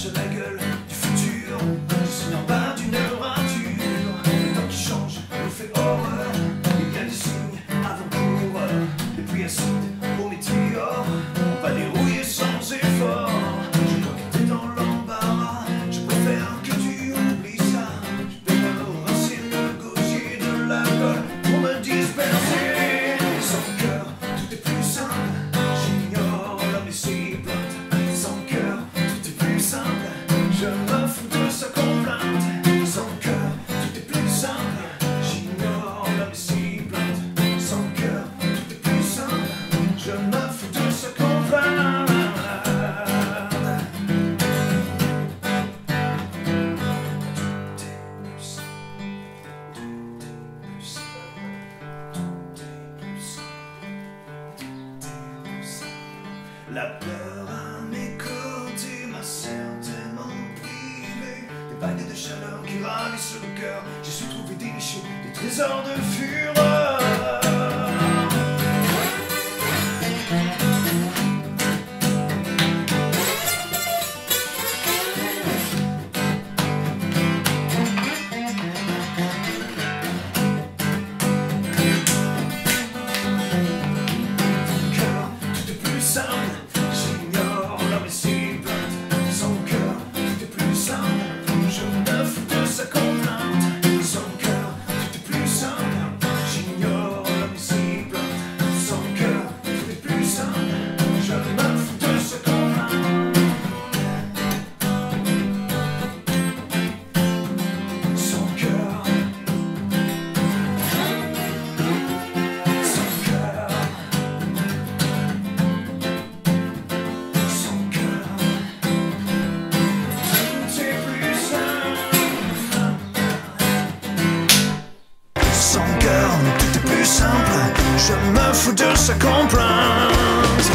marche ma gueule. La peur à mes côtés m'a certainement privé. Des vagues de chaleur qui ravissent le cœur. J'ai su trouver des niches, des trésors de fureur. son cœur, tout est plus simple. Je me fous de sa complainte.